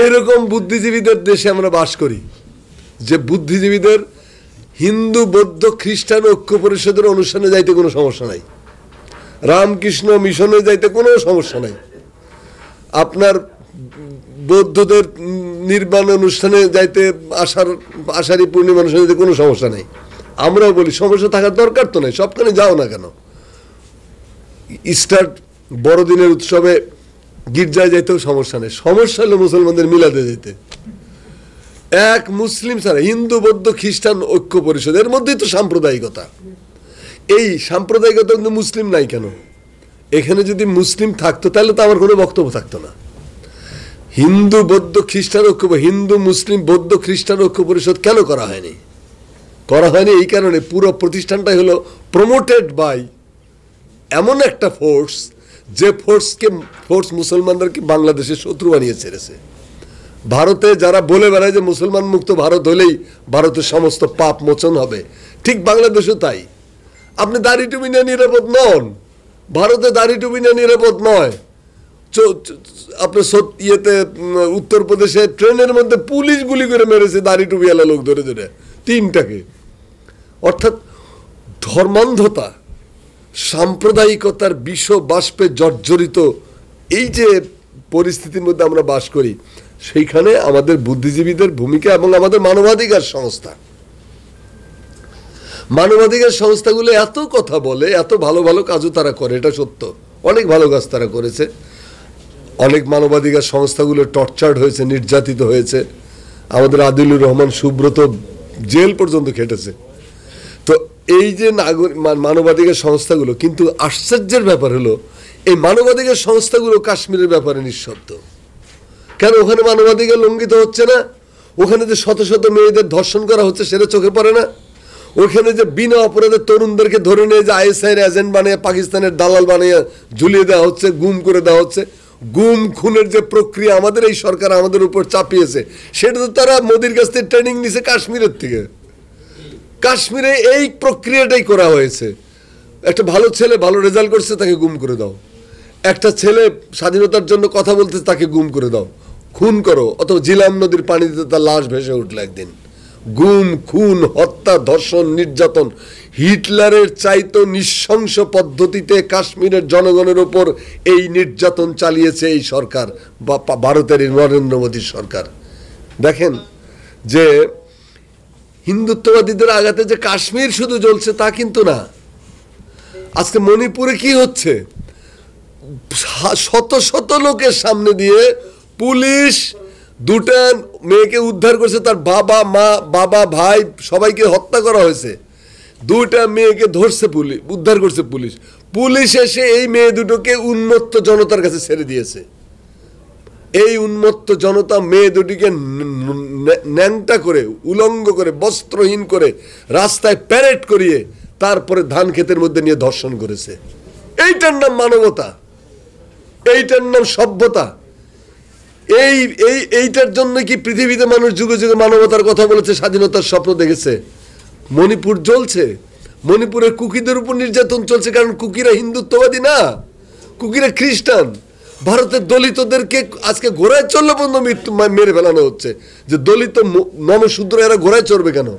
এইরকম বুদ্ধিজীবীদের দেশে আমরা বাস করি, যে বুদ্ধিজীবীদের হিন্দু, বৌদ্ধ, খ্রিস্টান ঐক্য পরিষদের অনুষ্ঠানে যাইতে কোনো সমস্যা নাই। রামকৃষ্ণ মিশনে যাইতে কোনো সমস্যা নাই। আপনার বৌদ্ধদের নির্বাণ অনুষ্ঠানে যাইতে আষাঢ়, আষাঢ়ি পূর্ণিমা অনুষ্ঠানে যাইতে কোনো সমস্যা নেই। আমরাও বলি, সমস্যা থাকার দরকার তো নেই, সবখানে যাও না কেন। ইস্টার বড়দিনের উৎসবে গির্জায় যাইতেও সমস্যা নেই। সমস্যা হলো মুসলমানদের মিলাতে যেতে এক মুসলিম ছাড়া হিন্দু, বৌদ্ধ, খ্রিস্টান, ঐক্য পরিষদ, এর মধ্যেই তো সাম্প্রদায়িকতা। এই সাম্প্রদায়িকতা কিন্তু মুসলিম নাই কেন? এখানে যদি মুসলিম থাকতো, তাহলে তো আমার কোনো বক্তব্য থাকতো না। হিন্দু, বৌদ্ধ, খ্রিস্টান, ঐক্য হিন্দু, মুসলিম, বৌদ্ধ, খ্রিস্টান, ঐক্য পরিষদ কেন করা হয়নি? করা হয়নি এই কারণে পুরো প্রতিষ্ঠানটাই হলো প্রমোটেড বাই এমন একটা ফোর্স যে ফোর্সকে, ফোর্স মুসলমানদেরকে বাংলাদেশের শত্রু বানিয়ে ছেড়েছে। ভারতে যারা বলে বেড়ায় যে মুসলমান মুক্ত ভারত হলেই ভারতের সমস্ত পাপ মোচন হবে, ঠিক বাংলাদেশও তাই। আপনি দাড়ি টুপি নিয়ে নিরাপদ নন। ভারতে দাড়ি টুপি নিয়ে। নিরাপদ নয় আপনার ইয়েতে উত্তরপ্রদেশে ট্রেনের মধ্যে পুলিশ গুলি করে মেরেছে দাড়ি টুপিওয়ালা লোক ধরে ধরে, তিনটাকে। অর্থাৎ ধর্মান্ধতা। সাম্প্রদায়িকতার বিষ বাষ্পে জর্জরিত এই যে পরিস্থিতির মধ্যে আমরা বাস করি, সেইখানে আমাদের বুদ্ধিজীবীদের ভূমিকা এবং আমাদের মানবাধিকার সংস্থা। মানবাধিকার সংস্থাগুলো এত কথা বলে, এত ভালো ভালো কাজও তারা করে, এটা সত্য। অনেক ভালো কাজ তারা করেছে। অনেক মানবাধিকার সংস্থাগুলো টর্চার্ড হয়েছে, নির্যাতিত হয়েছে। আমাদের আদিলুর রহমান সুব্রত জেল পর্যন্ত খেটেছে। এই যে নাগরিক মানবাধিকার সংস্থাগুলো, কিন্তু আশ্চর্যের ব্যাপার হলো, এই মানবাধিকার সংস্থাগুলো কাশ্মীরের ব্যাপারে নিঃশব্দ। কেন ওখানে মানবাধিকার লঙ্ঘিত হচ্ছে না? ওখানে যে শত শত মেয়েদের ধর্ষণ করা হচ্ছে সেটা চোখে পড়ে না? ওখানে যে বিনা অপরাধের তরুণদেরকে ধরে নিয়ে যে আইএসআইয়ের এজেন্ট বানিয়ে পাকিস্তানের দালাল বানিয়ে ঝুলিয়ে দেওয়া হচ্ছে, গুম করে দেওয়া হচ্ছে, গুম খুনের যে প্রক্রিয়া আমাদের, এই সরকার আমাদের উপর চাপিয়েছে, সেটা তো তারা মোদির কাছ থেকে ট্রেনিং নিছে কাশ্মীরের থেকে। কাশ্মীরে এই প্রক্রিয়াটাই করা হয়েছে। একটা ভালো ছেলে ভালো রেজাল্ট করছে, তাকে গুম করে দাও। একটা ছেলে স্বাধীনতার জন্য কথা বলতে তাকে গুম করে দাও। খুন করো, অথবা জিলাম নদীর পানিতে তার লাশ ভেসে উঠল একদিন। গুম, খুন, হত্যা, ধর্ষণ, নির্যাতন, হিটলারের চাইতো নৃশংস পদ্ধতিতে কাশ্মীরের জনগণের ওপর এই নির্যাতন চালিয়েছে এই সরকার, বা ভারতের নরেন্দ্র মোদীর সরকার। দেখেন যে হিন্দুত্ববাদীদের আঘাতে যে কাশ্মীর শুধু জ্বলছে তা কিন্তু না। আজকে মণিপুরে কি হচ্ছে? শত শত লোকের সামনে দিয়ে পুলিশ দুটা মেয়েকে উদ্ধার করছে, তার বাবা, মা, বাবা, ভাই, সবাইকে হত্যা করা হয়েছে। দুইটা মেয়েকে ধরছে পুলিশ উদ্ধার করছে পুলিশ। পুলিশ এসে এই মেয়ে দুটোকে উন্মত্ত জনতার কাছে ছেড়ে দিয়েছে। এই উন্মত্ত জনতা মেয়ে দুটিকে ন্যাংটা করে, উলঙ্গ করে, বস্ত্রহীন করে রাস্তায় প্যারেড করিয়ে তারপরে ধান ক্ষেতের মধ্যে নিয়ে ধর্ষণ করেছে। এইটার নাম মানবতা। এইটার নাম সভ্যতা। এই এই, এইটার জন্য কি পৃথিবীতে মানুষ যুগে যুগে মানবতার কথা বলেছে, স্বাধীনতার স্বপ্ন দেখেছে? মণিপুর জ্বলছে। মণিপুরের কুকিদের উপর নির্যাতন চলছে, কারণ কুকিরা হিন্দুত্ববাদী না। কুকিরা খ্রিস্টান। ভারতের দলিতদেরকে আজকে ঘোড়ায় চললে পর্যন্ত মৃত্যু মেরে ফেলানো হচ্ছে। যে দলিত নমশূদ্র এরা ঘোড়ায় চড়বে কেন?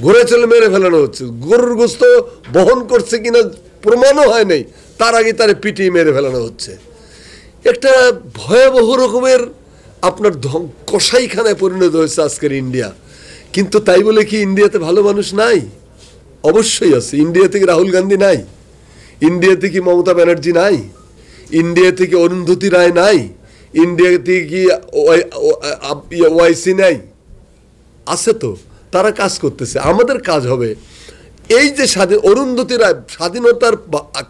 ঘোড়ায় চলে মেরে ফেলানো হচ্ছে। গরুর গোস্ত বহন করছে কিনা প্রমাণও হয় নাই। তার আগে তারে পিটিয়ে মেরে ফেলানো হচ্ছে। একটা ভয়াবহ রকমের আপনার ধং- কসাইখানায় পরিণত হয়েছে আজকের ইন্ডিয়া। কিন্তু তাই বলে কি ইন্ডিয়াতে ভালো মানুষ নাই? অবশ্যই আছে। ইন্ডিয়া থেকে রাহুল গান্ধী নাই। ইন্ডিয়াতে কি মমতা ব্যানার্জি নাই। ইন্ডিয়া থেকে অরুন্ধতী রায় নাই ইন্ডিয়া থেকে কি ওয়াইসি নাই আছে তো তারা কাজ করতেছে আমাদের কাজ হবে এই যে স্বাধীন অরুন্ধতী রায় স্বাধীনতার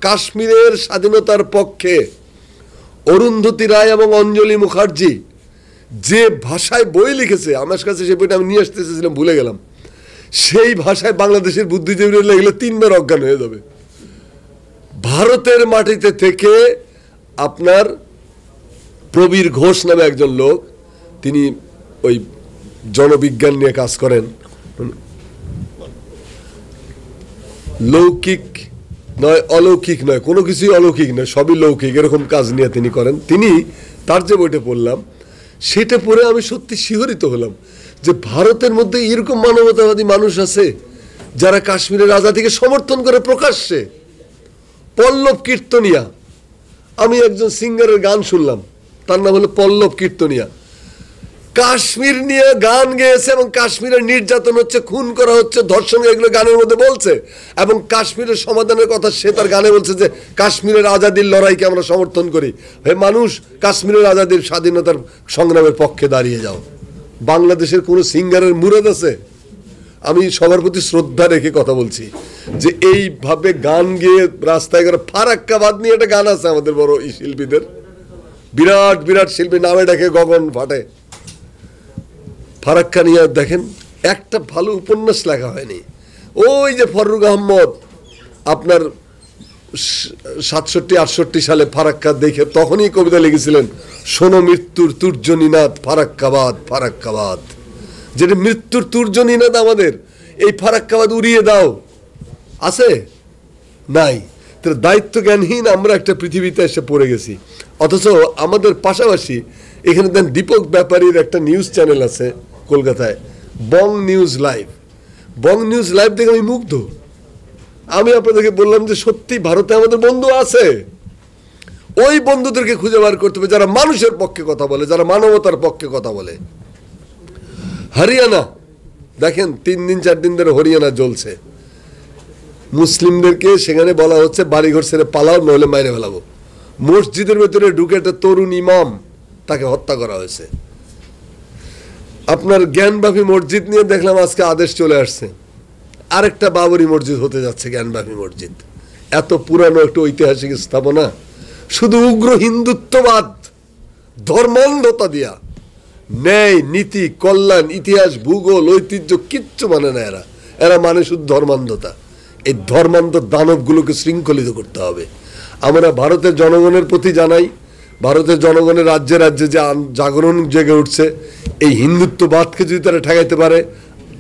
কাশ্মীরের স্বাধীনতার পক্ষে অরুন্ধতী রায় এবং অঞ্জলি মুখার্জি যে ভাষায় বই লিখেছে আমার কাছে সে বইটা আমি নিয়ে আসতে চেয়েছিলাম ভুলে গেলাম। সেই ভাষায় বাংলাদেশের বুদ্ধিজীবীরা লিখলে তিনবার অজ্ঞান হয়ে যাবে। ভারতের মাটিতে থেকে আপনার প্রবীর ঘোষ নামে একজন লোক, তিনি ওই জনবিজ্ঞান নিয়ে কাজ করেন। লৌকিক নয়, অলৌকিক নয়, কোনো কিছুই অলৌকিক নয়, সবই লৌকিক, এরকম কাজ নিয়ে তিনি করেন। তিনি তার যে বইটা পড়লাম, সেটা পড়ে আমি সত্যি শিহরিত হলাম যে ভারতের মধ্যে এরকম মানবতাবাদী মানুষ আছে যারা কাশ্মীরের আজাদিকে সমর্থন করে প্রকাশ্যে। পল্লব কীর্তনিয়া আমি একজন সিঙ্গারের গান শুনলাম। তার নাম হলো পল্লব কীর্তনিয়া। কাশ্মীর নিয়ে গান গেয়েছে এবং কাশ্মীরের নির্যাতন হচ্ছে, খুন করা হচ্ছে ধর্ষণ এগুলো গানের মধ্যে বলছে। এবং কাশ্মীরের সমাধানের কথা সে তার গানে বলছে যে, কাশ্মীরের আজাদির লড়াইকে আমরা সমর্থন করি। হে মানুষ, কাশ্মীরের আজাদির স্বাধীনতার সংগ্রামের পক্ষে দাঁড়িয়ে যাও। বাংলাদেশের কোনো সিঙ্গারের মুরাদ আছে? আমি সবার প্রতি শ্রদ্ধা রেখে কথা বলছি যে এইভাবে গান গেয়ে রাস্তায় করে ফারাক্কাবাদ নিয়ে একটা গান আছে আমাদের বড় এই শিল্পীদের। বিরাট বিরাট শিল্পী নামে ডাকে গগন ফাটে ফারাক্কা নিয়ে দেখেন, একটা ভালো উপন্যাস লেখা হয়নি। ওই যে ফররুক আহমদ আপনার সাতষট্টি, আটষট্টি সালে ফারাক্কা দেখে তখনই কবিতা লিখেছিলেন, শোনো মৃত্যুর তুর্যনীনাথ ফারাক্কাবাদ ফারাক্কাবাদ। যেটা মৃত্যুর তুর্যনীনাথ আমাদের, এই ফারাক্কাবাদ উড়িয়ে দাও। আছে? নাই। তাহলে দায়িত্ব জ্ঞানহীন আমরা একটা পৃথিবীতে এসে পড়ে গেছি। অথচ আমাদের পাশাপাশি এখানে দেন দীপক ব্যাপারীর একটা নিউজ চ্যানেল আছে কলকাতায়, Bong news live. Bong news live দেখে আমি মুগ্ধ। আমি আপনাদেরকে বললাম যে সত্যি ভারতে আমাদের বন্ধু আছে। ওই বন্ধুদেরকে খুঁজে বার করতে হবে যারা মানুষের পক্ষে কথা বলে, যারা মানবতার পক্ষে কথা বলে। হরিয়ানা। দেখেন, তিন দিন, চার দিন ধরে হরিয়ানা জ্বলছে। মুসলিমদেরকে সেখানে বলা হচ্ছে, বাড়িঘর ছেড়ে পালাও, নইলে মাইরে ফেলাবো। মসজিদের ভেতরে ঢুকে একটা তরুণ ইমাম তাকে হত্যা করা হয়েছে। আপনার জ্ঞানবাপী মসজিদ নিয়ে দেখলাম আজকে আদেশ চলে আসছে। আরেকটা বাবরি মসজিদ হতে যাচ্ছে জ্ঞানবাপী মসজিদ। এত পুরানো একটা ঐতিহাসিক স্থাপনা। শুধু উগ্র হিন্দুত্ববাদ ধর্মান্ধতা দিয়া। ন্যায়, নীতি, কল্যাণ, ইতিহাস, ভূগোল, ঐতিহ্য কিচ্ছু মানে না এরা। এরা মানে শুধু ধর্মান্ধতা। এই ধর্মান্ধ দানবগুলোকে শৃঙ্খলিত করতে হবে। আমরা ভারতের জনগণের প্রতি জানাই, ভারতের জনগণের রাজ্যে রাজ্যে যে জাগরণ জেগে উঠছে, এই হিন্দুত্ববাদকে যদি তারা ঠেকাইতে পারে,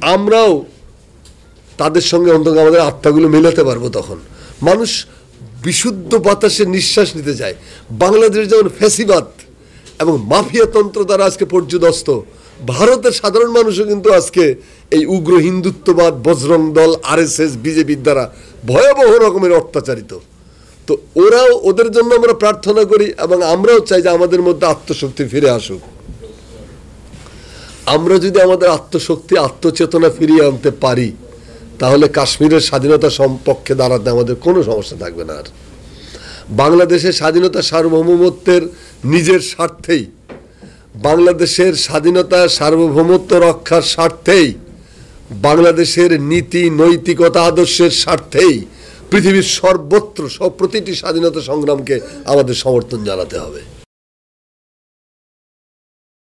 আমরাও তাদের সঙ্গে অন্তত আমাদের আত্মাগুলো মেলাতে পারব তখন। মানুষ বিশুদ্ধ বাতাসে নিঃশ্বাস নিতে চায়। বাংলাদেশ যেমন ফ্যাসিবাদ এবং মাফিয়াতন্ত্র দ্বারা আজকে পর্যদস্ত। ভারতের সাধারণ মানুষও কিন্তু আজকে এই উগ্র হিন্দুত্ববাদ, বজরং দল, আরএসএস, বিজেপির দ্বারা ভয়াবহ রকমের অত্যাচারিত। তো ওরাও ওদের জন্য আমরা প্রার্থনা করি এবং আমরাও চাই যে আমাদের মধ্যে আত্মশক্তি ফিরে আসুক। আমরা যদি আমাদের আত্মশক্তি, আত্মচেতনা ফিরিয়ে আনতে পারি, তাহলে কাশ্মীরের স্বাধীনতা সম্পক্ষে দাঁড়াতে আমাদের কোনো সমস্যা থাকবে না আর। বাংলাদেশের স্বাধীনতা সার্বভৌমত্বের নিজের স্বার্থেই, বাংলাদেশের স্বাধীনতা, সার্বভৌমত্ব রক্ষার স্বার্থেই, বাংলাদেশের নীতি, নৈতিকতা, আদর্শের স্বার্থেই পৃথিবীর সর্বত্র সব প্রতিটি স্বাধীনতা সংগ্রামকে আমাদের সমর্থন জানাতে হবে।